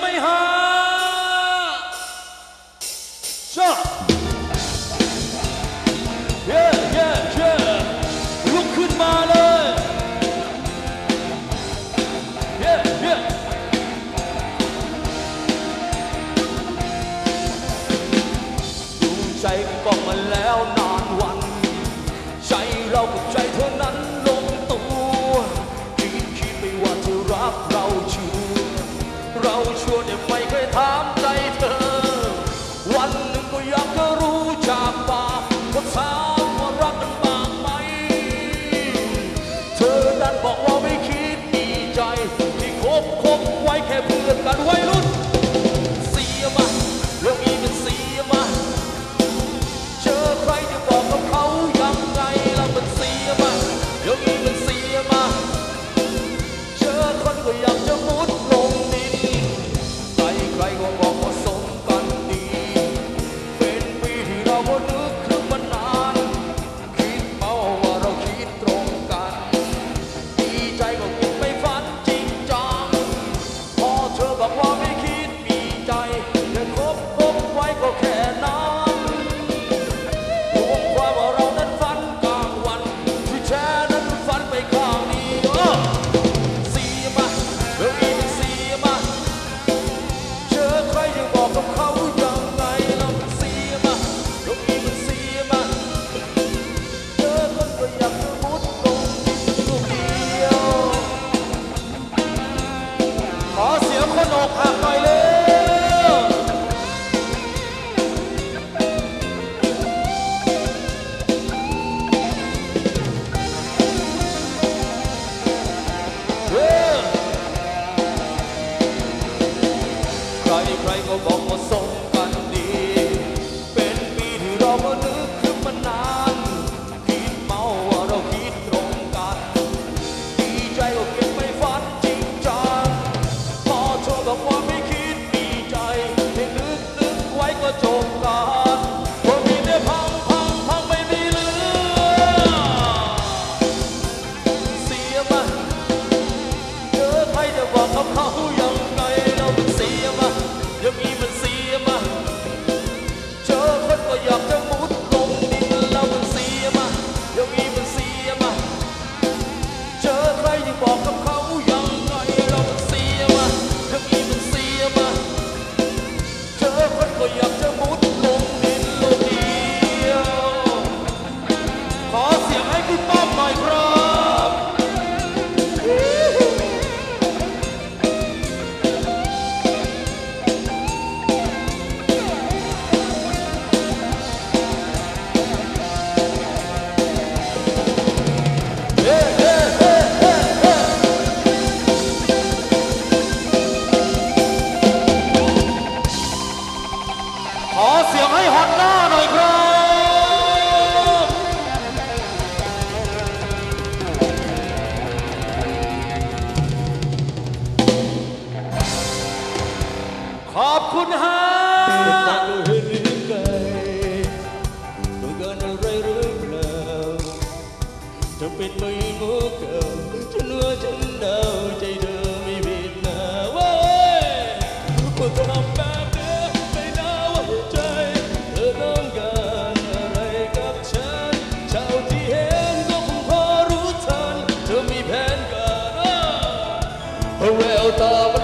My heart. Oh. ขอเสียงให้ฮอนด้าหน่อยครับ ขอบคุณฮะเป็นไม่รู้เกิดฉันว่าฉันเดา Tauta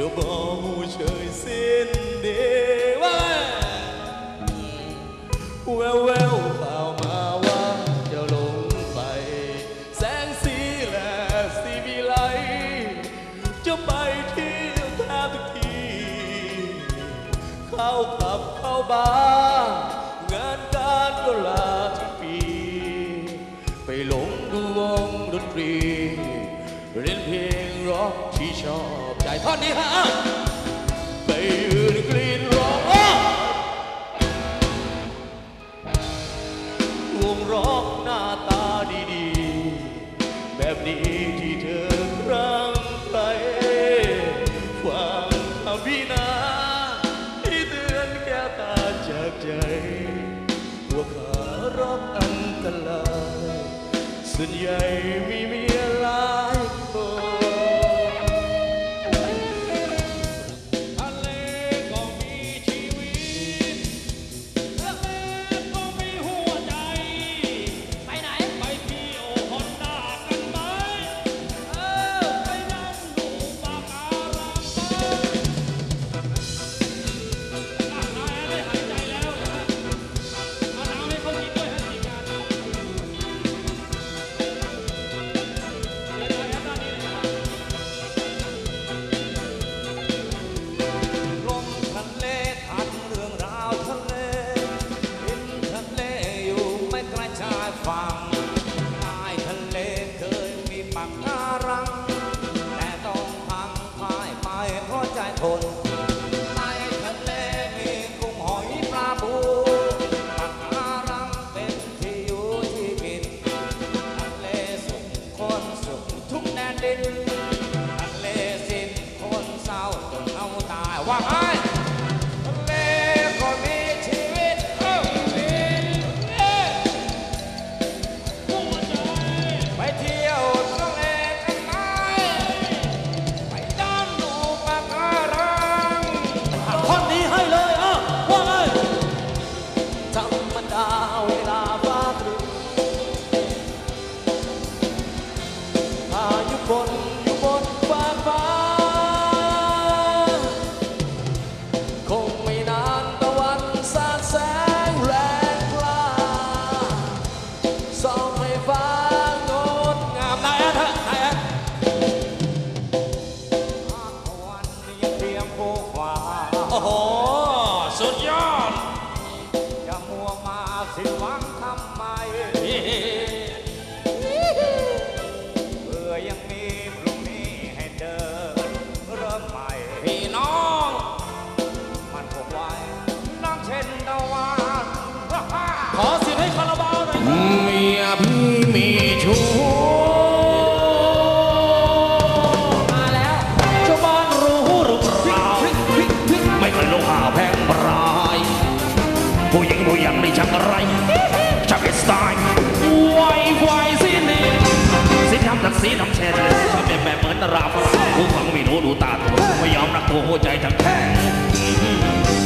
chưa bao trời xin อบใจท่อนนี้ฮะไปอื่นกลีนร้องวงร้องหน้าตาดีๆ แบบนี้ที่เธอครั้งไปฟังคำพินาที่เตือนแก่ตาจากใจหัวขารับอันตรายส่วนใหญ่ มาแล้วชาวบ้านรู้รือเปล่ไม่เคยรู้ขาวแพงปรายผู้หญิงผู้หญิงนี่ช่างอะไรช่างสไตล์ไวไวสินี่สีน้ำตัดสีน้ำเช่นชอบเป็นแบบเหมือนราฟผู้ฟังมีหนูดูตาไม่ยอมรักตัวหัวใจทั้งแท้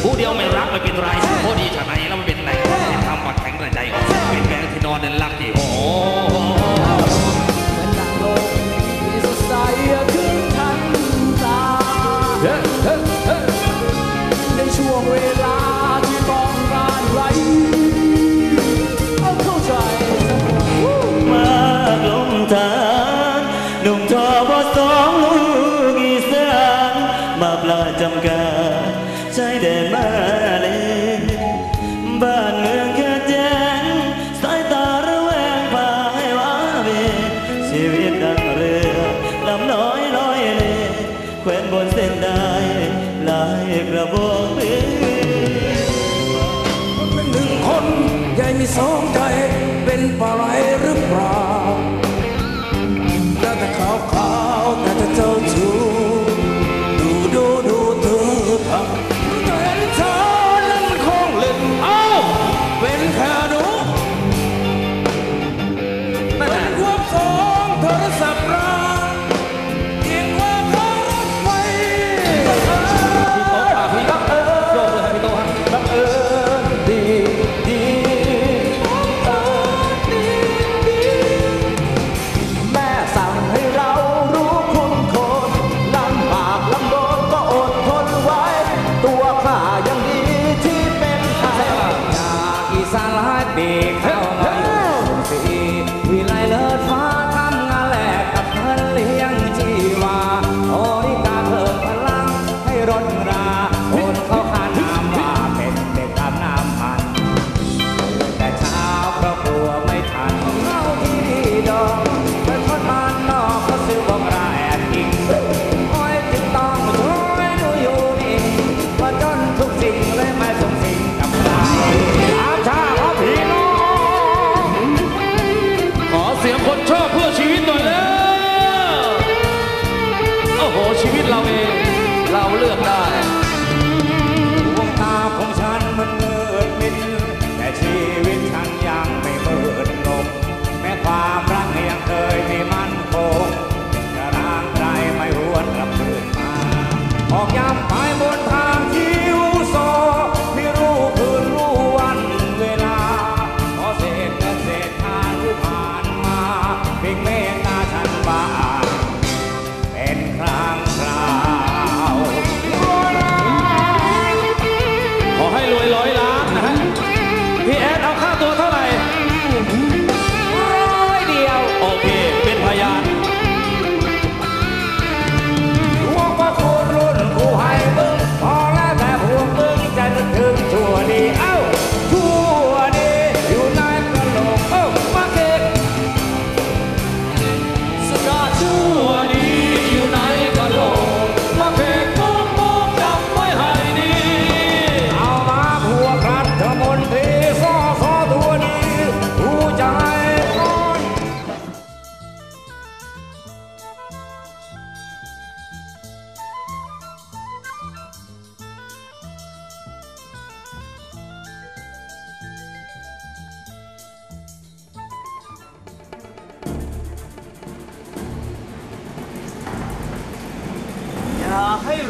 ผู้เดียวไม่รักไม่เป็นไรผู้ดีชะไหนแล้วไม่เป็นไรทำบัดแข็งในใจเป็นแมงที่นอนในรักที่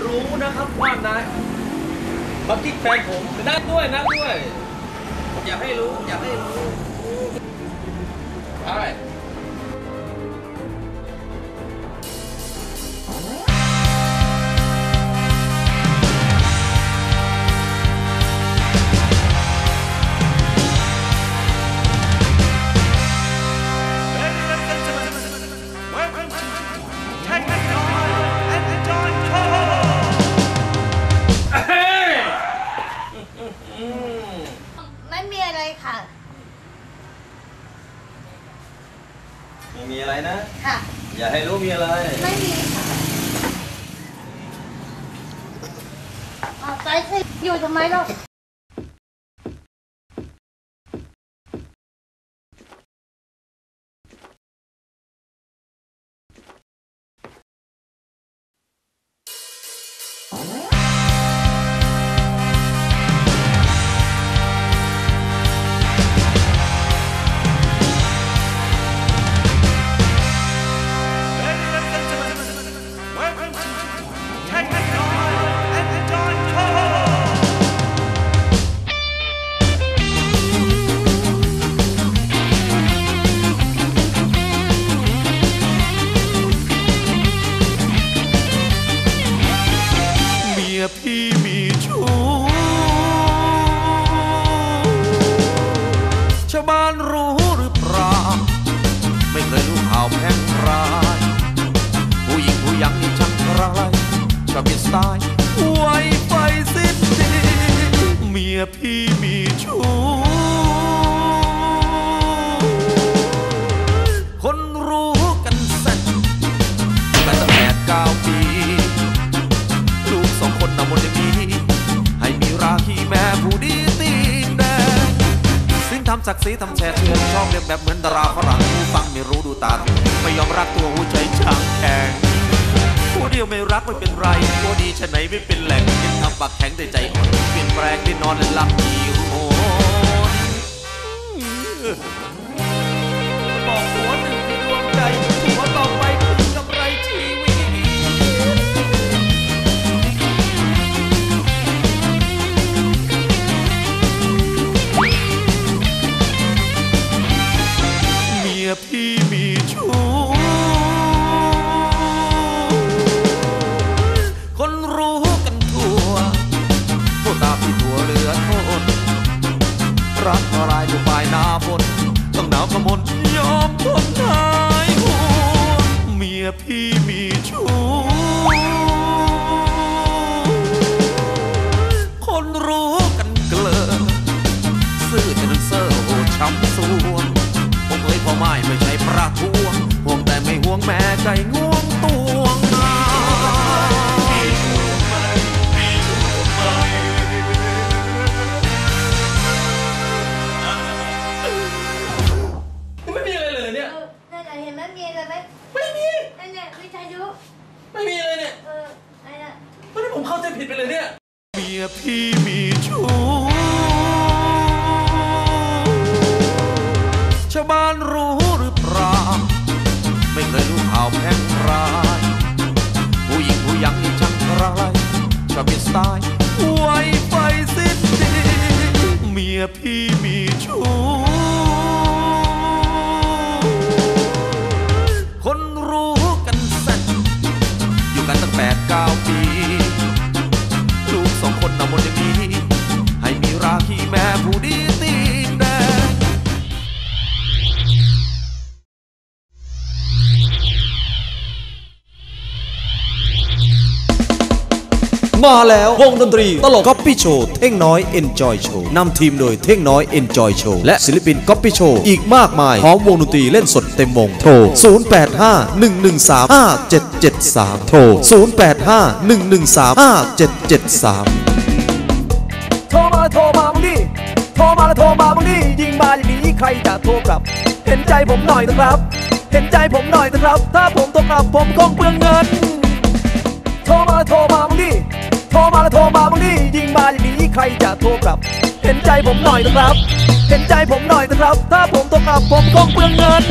รู้นะครับว่านายบักกี้แฟนผมนั่ด้วยนั่ด้วย อยากให้รู้ อยากให้รู้ All. นะ ค่ะ อย่าให้รู้มีอะไร ไม่มีค่ะเอาไปสิอยู่ทำไมเรา ศักดิ์ศรีทำแฉเทือนชอบเรียนแบบเหมือนดาราฝรั่งผู้ฟังไม่รู้ดูตาไม่ยอมรักตัวหัวใจช่างแข็งตัวเดียวไม่รักไม่เป็นไร ตัวดีชะไหนไม่เป็นแหล่งยังทำปากแข็งแต่ใจอ่อนเปลี่ยนแปลงได้นอนและหลับดีโหน รักอะไรก็ปลายหน้าฝนต้องหนาวกระมนยอมทนหายห่วเมียพี่มีชู้คนรู้กันเกลอซื่อจะนึกเซอร์โหดช้ำสวงผมเอ้ยพ่อไม้ไม่ใช่ประท้วงห่วงแต่ไม่ห่วงแม่ใจง่วง วิทยุไม่มีอะไรเนี่ยเออไอ้น่ะไม่ได้ผมเข้าใจผิดไปเลยเนี่ยเมียพี่มีชู้ชาวบ้านรู้หรือเปล่าไม่เคยรู้ข่าวแพร่งพรายผู้หญิงผู้ยังนี่ช่างไรชอบมีสไตล์ไวไฟสิ้นดีเมียพี่มีชู้ มาแล้ว วงดนตรี ตลกก๊อปปี้โชว์เท่งน้อย Enjoy Show นำทีมโดยเท่งน้อย Enjoy Show และศิลปินก๊อปปี้โชว์อีกมากมาย พร้อมวงดนตรีเล่นสดเต็มวงโทร 0851135773 โทร 0851135773 โทรมาโทรมามึงดิโทรมาแล้วโทรมามึงดิยิงมาอย่างนี้ใครจะโทรกลับ เห็นใจผมหน่อยนะครับเห็นใจผมหน่อยนะครับ ถ้าผมโทรกลับผมคงเปลืองเงิน โทรมาโทรมามึงดิ โทรมาแล้วโทรมามึงทียิงมาอย่างนี้ใครจะโทรกลับ เห็นใจผมหน่อยนะครับ เห็นใจผมหน่อยนะครับ ถ้าผมโทรกลับผมคงเปลืองเงิน